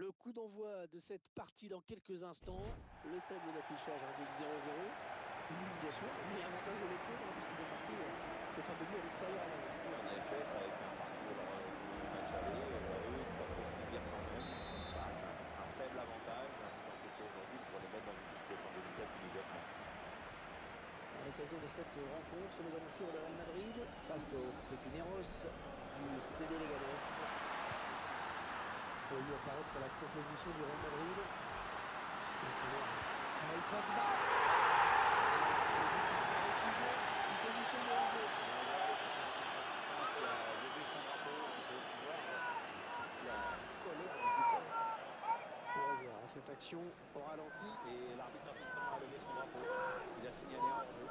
Le coup d'envoi de cette partie dans quelques instants. Le tableau d'affichage indique 0-0. Bien sûr, mais avantage au Leclerc, hein, parce qu'ils ont marqué euh, ce fameux but à l'extérieur. à l'arrière. Oui, en effet, ça avait fait un parcours lors euh, du match aller. Eux, pas trop subir quand même. Ça reste un, un faible avantage. Encaissé aujourd'hui pour les mettre dans une situation délicate immédiatement. À l'occasion de cette rencontre, nous allons suivre le Real Madrid face aux Pepineros du CD Leganés. Pour y apparaître la composition du Real Madrid. Paul Pogba. Qui sera refusé. Une position de hors-jeu. Qui a levé son drapeau. On peut aussi voir la colère du buteur. On hein, cette action au ralenti. Et l'arbitre assistant a levé son drapeau. Il a signalé un hors-jeu.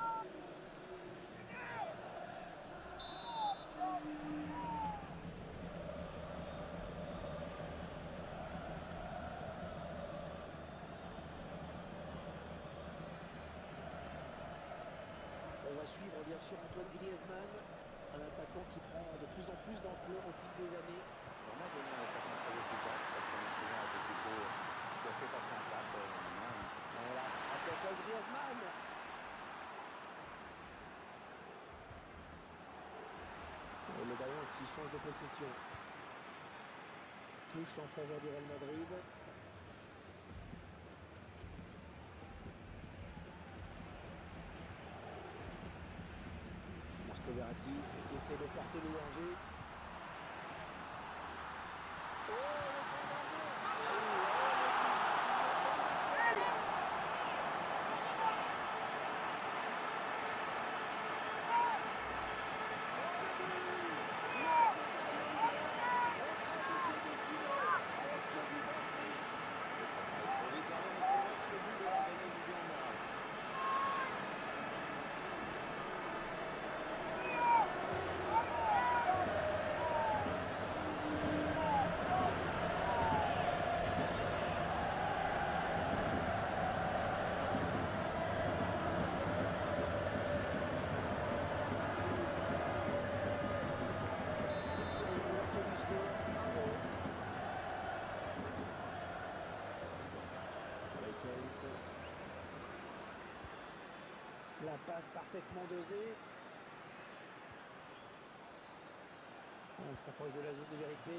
Suivre bien sûr Antoine Griezmann, un attaquant qui prend de plus en plus d'ampleur au fil des années. C'est vraiment devenu un attaquant très efficace. La première saison avec Atletico il a fait passer un cap. euh, Et la frappe d'Antoine Griezmann. Le ballon qui change de possession. Touche en faveur du Real Madrid. Verratti qui essaie de porter le danger. Oh, le grand danger Ah oui, oh, le but, c'est il est trop vite quand même. Et c'est vrai que ce but doit donner du bien au moral. La passe parfaitement dosée. On s'approche de la zone de vérité.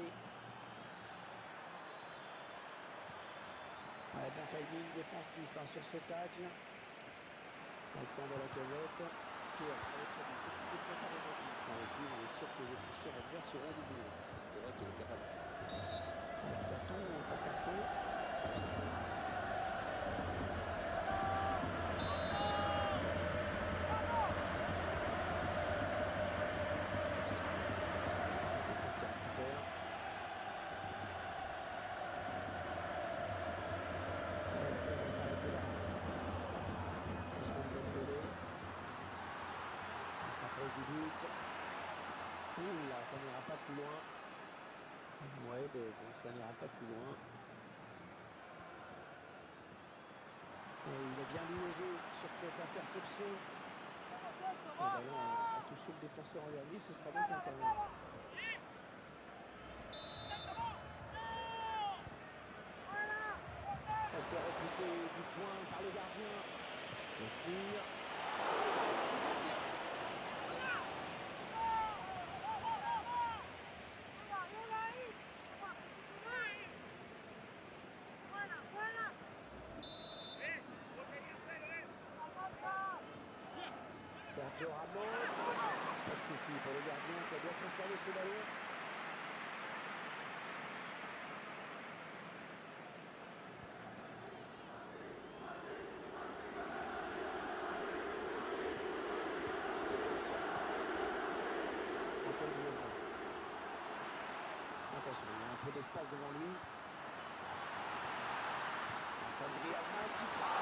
Ouais, bon timing défensif hein, sur ce tag. Alexandre Lacazette qui est. Qu'est-ce qu'il prépare aujourd'hui Avec lui, on est sûr que les défenseurs adverses seront boulot. C'est vrai qu'il est capable. Carton, pas carton. La défense qui récupère. Et la tête va s'arrêter là. Ousmane Dembélé. Du but. Ouh là, ça n'ira pas plus loin. Ouais, ben, bon, ça n'ira pas plus loin. Et il a bien lu le jeu sur cette interception. Le ballon a, a touché le défenseur en dernier, ce sera donc un corner. S'est repoussée du point par le gardien. Le tir. Sergio Ramos. Pas de souci pour le gardien qui a bien conservé ce ballon. Attention, il y a un peu d'espace devant lui. Antoine Griezmann qui frappe.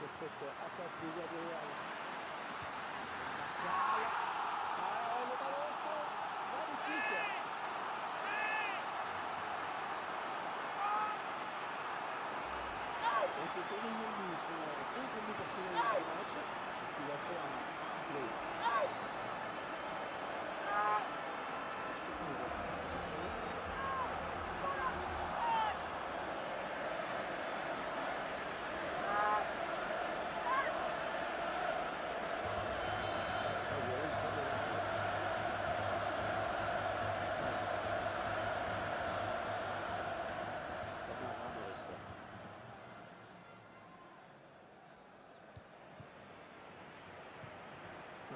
Sur cette attaque des joueurs de Real. Martial. Ah, le ballon au fond. Magnifique. Et c'est son deuxième but, son deuxième but personnel de ce match. Parce qu'il va faire un triplé.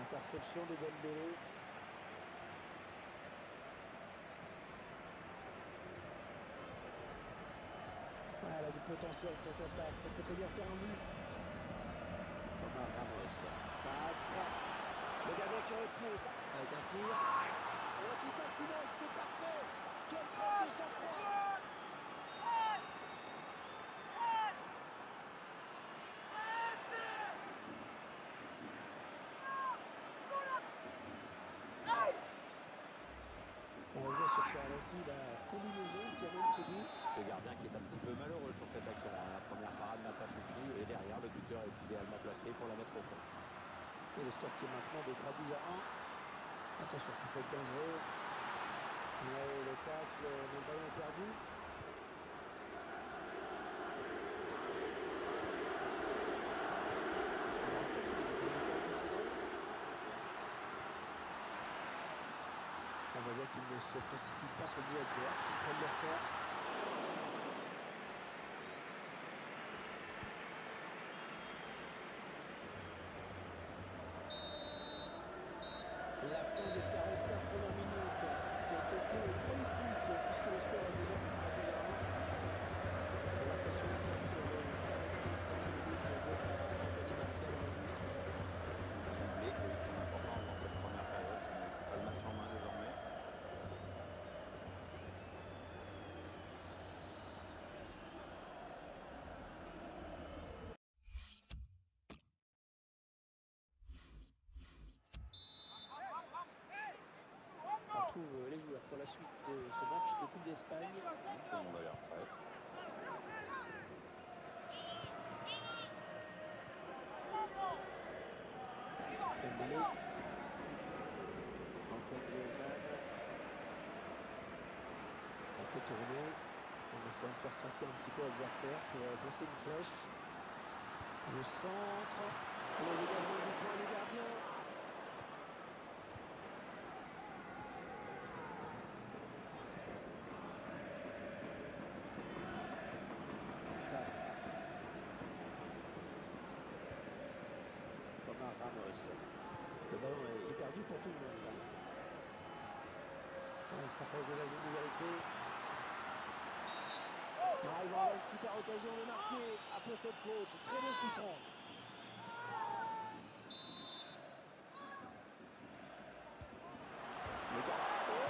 Interception de Dembélé. Ah, elle a du potentiel cette attaque, ça peut très bien faire un but. Ramos, ça astre. Le gardien qui repousse avec un tir. Et tout c'est parfait. Quelle preuve de sang-froid. On revoit sur ce ralenti la combinaison qui amène ce but. Le gardien qui est un petit peu malheureux sur cette action. La première parade n'a pas suffi et derrière le buteur est idéalement placé pour la mettre au fond. Et le score qui est maintenant de 3 buts à 1. Attention, ça peut être dangereux. Ouais, le tacle, mais le ballon est perdu. Alors, quatre minutes, on est additionnel. On voit bien qu'ils ne se précipitent pas sur le but adverse, qu'ils prennent leur temps. La fin des 45 premières minutes qui ont été prolifiques puisque le score est déjà rattrapé à 1. Très impressionnant sur les 45 premières minutes de jeu par Anthony Martial aujourd'hui. Doublé qui a eu son importance dans cette première période. Si on n'occupe pas le match en main désormais. On retrouve les joueurs pour la suite de ce d'Espagne. Tout le monde a l'air prêt. Dembélé. Antoine Griezmann. On fait tourner en essayant de faire sortir un petit peu l'adversaire pour euh, placer une flèche. Le centre. Le dégagement du point du gardien. Sastre. Omar Ramos. Le ballon est est perdu pour tout le monde là. On s'approche de la zone. Ah, il va avoir une super occasion de marquer après cette faute. Très bon coup franc. Le. Oh,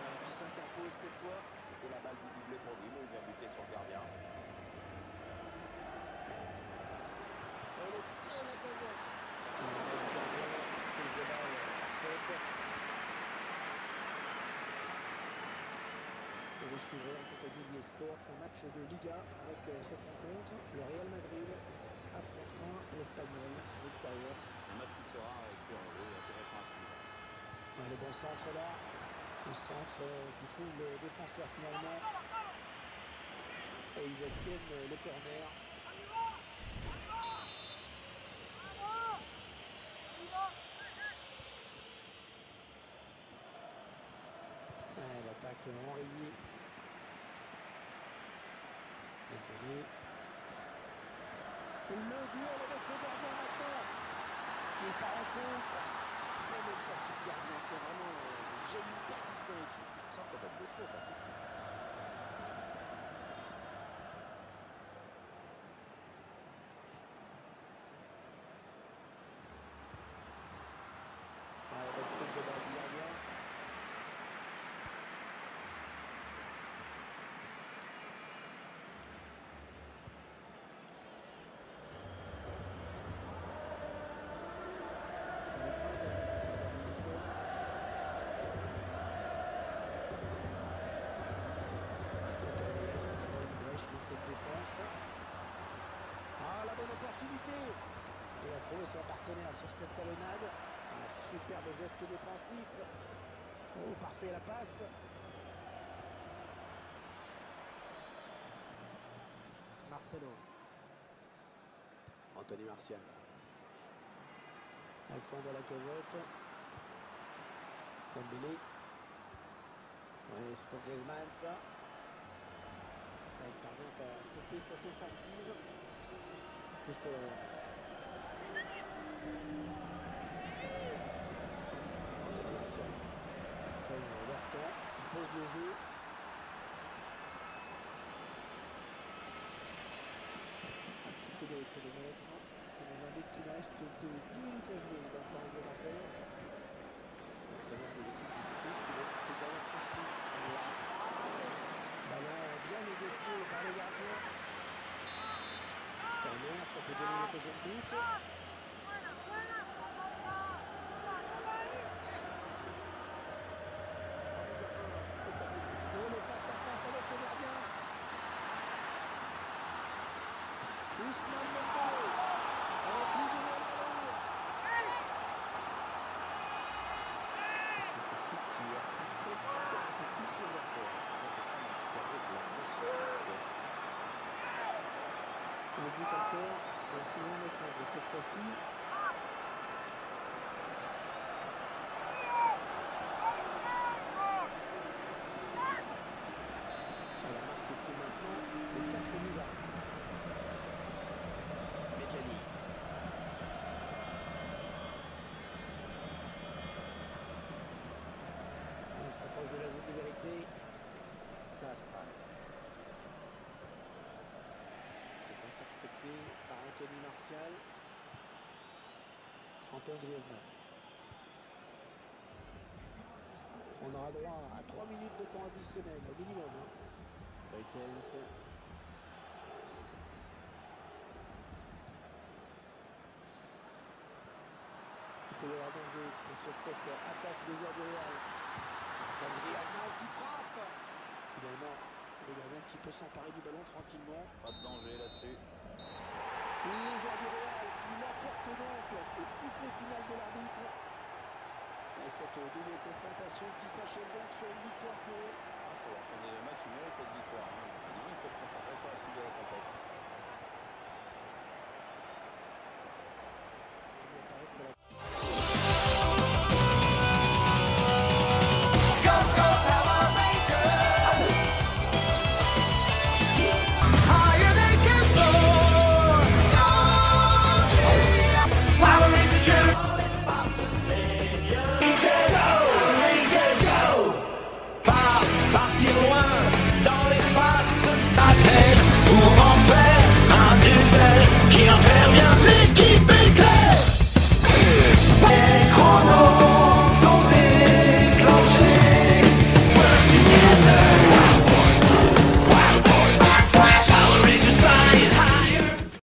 hein, qui s'interpose cette fois. C'était la balle du doublé pour lui, mais il vient buter sur le gardien. Et le tir de la casette. Le gardien, prise de balle parfaite. Et vous suivrez en compagnie d'eSports un match de Liga avec euh, cette rencontre. Le Real Madrid affrontera l'Espagnol à l'extérieur. Un match qui sera, espérons-le, intéressant à suivre. Ouais, le bon centre là. Le centre euh, qui trouve le défenseur finalement. Et ils obtiennent euh, le corner. Ouais, L'attaque enrayée. Le duel avec le gardien maintenant. Et par rencontre, très bonne sortie de gardien qui a vraiment euh, jailli percuté dans le trou. Sans commettre de faute. en plus. Ouais, bonne prise de balle du gardien. A trouvé son partenaire sur cette talonnade. Un superbe geste défensif. Oh, parfait la passe. Marcelo. Anthony Martial. Alexandre Lacazette. Dembélé. Oui, c'est pour Griezmann ça. Il parvient à stopper cette offensive. Touche pour le... Anthony Martial. Après leur temps, il pose le jeu. Un petit de chronomètre qui nous indique qu'il reste que 10 minutes à jouer dans le temps réglementaire. L'entraîneur de l'équipe visiteuse qui donne ses dernières consignes. La frappe. Ballon bien négocié par le gardien. Corner, ça peut donner l'occasion de but. C'est le face à face avec le gardien. Ousmane Dembélé. Rempli de Real Madrid. Et cette équipe qui assaut encore un peu plus les adversaires. Le but encore, suivant notre angle cette fois-ci. Voilà, marque qui est maintenant les 4 buts à Medjani. On s'approche de la zone de vérité. Sastra. C'est intercepté par Anthony Martial. Antoine Griezmann. On aura droit à 3 minutes de temps additionnel au minimum. Hein. Il peut y avoir danger sur cette attaque des du Real. Antoine Griezmann qui frappe. Finalement, le gardien qui peut s'emparer du ballon tranquillement. Pas de danger là-dessus. Et le joueur du Real qui l'emporte donc. De sifflet final de l'arbitre. Et cette double confrontation qui s'achève donc sur une victoire pour eux. Il faut, la fin du match, cette victoire. hein. Il faut se concentrer sur la suite de la compétition.